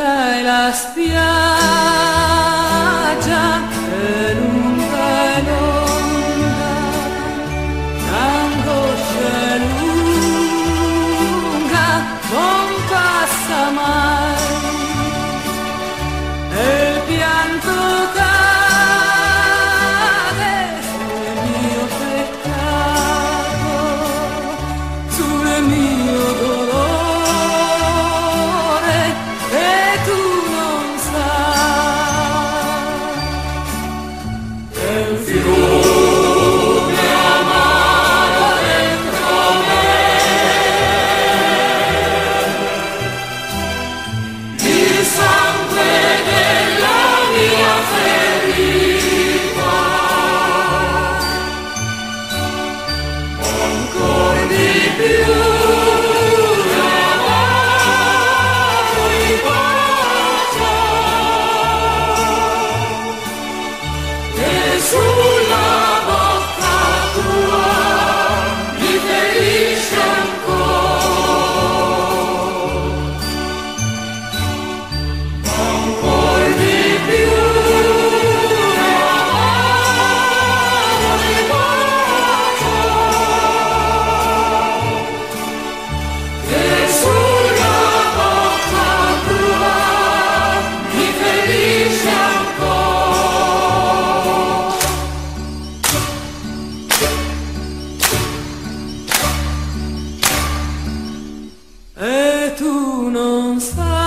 e la spiaggia E tu non sai